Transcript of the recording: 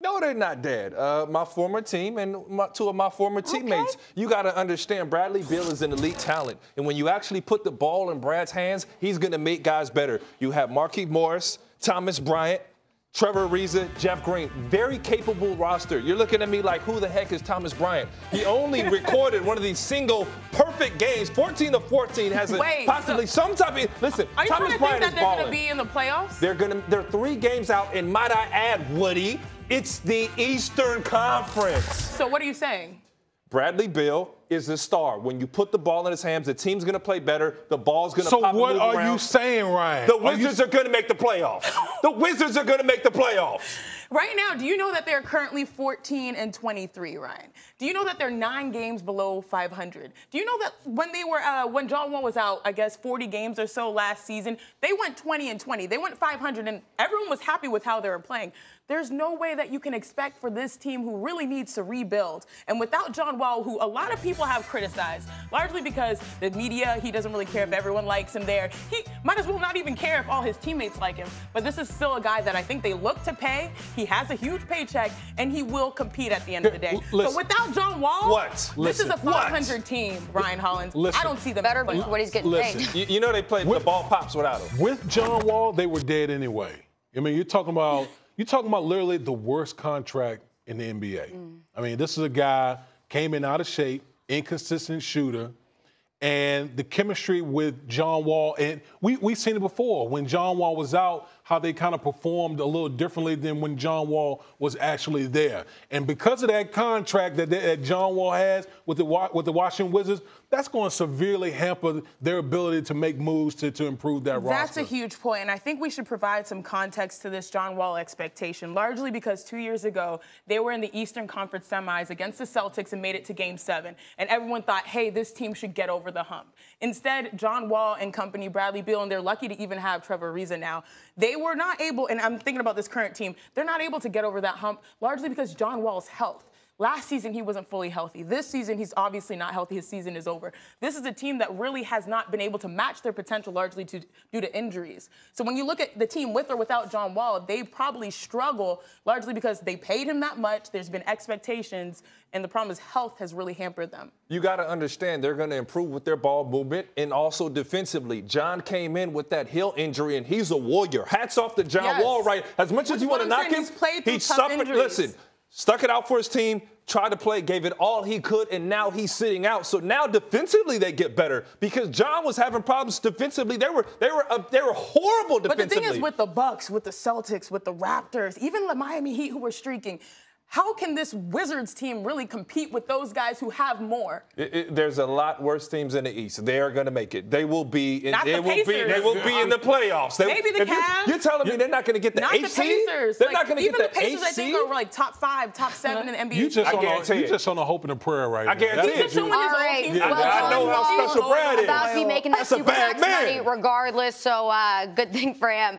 No, they're not dead. Uh, my former team and my, two of my former teammates. Okay. You got to understand, Bradley Beal is an elite talent, and when you actually put the ball in Brad's hands, he's going to make guys better. You have Markieff Morris, Thomas Bryant, Trevor Ariza, Jeff Green, very capable roster. You're looking at me like, who the heck is Thomas Bryant? He only recorded one of these single perfect games, 14 to 14, has a, Wait, possibly so, some type of. Listen, are you Thomas trying to Bryant think that they're going to be in the playoffs? They're going to. They're three games out, and might I add, Woody, it's the Eastern Conference. So what are you saying? Bradley Beal is the star. When you put the ball in his hands, the team's going to play better. The ball's going to so pop. So what are around. you saying, Ryan? The Wizards are, you... are going to make the playoffs. the Wizards are going to make the playoffs. Right now, do you know that they're currently 14 and 23, Ryan? Do you know that they're nine games below 500? Do you know that when they were uh, when John Wall was out, I guess 40 games or so last season, they went 20 and 20. They went 500, and everyone was happy with how they were playing. There's no way that you can expect for this team who really needs to rebuild. And without John Wall, who a lot of people have criticized, largely because the media, he doesn't really care if everyone likes him there. He might as well not even care if all his teammates like him. But this is still a guy that I think they look to pay. He has a huge paycheck, and he will compete at the end of the day. Listen, but without John Wall, what? this Listen, is a 500 what? team, Ryan Hollins. Listen, I don't see them better be what he's getting Listen, paid. You, you know they played with, the ball pops without him. With John Wall, they were dead anyway. I mean, you're talking about you're talking about literally the worst contract in the NBA. Mm. I mean, this is a guy came in out of shape, inconsistent shooter, and the chemistry with John Wall, and we we've seen it before. When John Wall was out how they kind of performed a little differently than when John Wall was actually there. And because of that contract that, that John Wall has with the with the Washington Wizards, that's going to severely hamper their ability to make moves to, to improve that roster. That's a huge point, and I think we should provide some context to this John Wall expectation, largely because two years ago they were in the Eastern Conference semis against the Celtics and made it to Game Seven, and everyone thought, hey, this team should get over the hump. Instead, John Wall and company, Bradley Beal, and they're lucky to even have Trevor Ariza now. They were not able, and I'm thinking about this current team, they're not able to get over that hump largely because John Wall's health. Last season, he wasn't fully healthy. This season, he's obviously not healthy. His season is over. This is a team that really has not been able to match their potential largely to, due to injuries. So when you look at the team with or without John Wall, they probably struggle largely because they paid him that much. There's been expectations, and the problem is health has really hampered them. You got to understand they're going to improve with their ball movement and also defensively. John came in with that heel injury, and he's a warrior. Hats off to John yes. Wall, right? As much Which as you want to knock him, he suffered. Injuries. Listen, stuck it out for his team, tried to play, gave it all he could, and now he's sitting out. So now defensively they get better because John was having problems defensively. They were they were uh, they were horrible defensively. But the thing is, with the Bucks, with the Celtics, with the Raptors, even the Miami Heat who were streaking, how can this Wizards team really compete with those guys who have more? It, it, there's a lot worse teams in the East. They are going to make it. They will be. In, not they the will Pacers. be. They will be in the playoffs. They, Maybe the Cavs. You're, you're, telling me they're not going to get the not eight the Pacers. They're like, not going to get the, the Pacers. I think are like top five, top seven in the NBA. You just, on a, you just on a hope and a prayer right I now. guarantee He's it. All right. Well, I, know how special Brad is. About to be making that That's a bad man. regardless. So uh, good thing for him.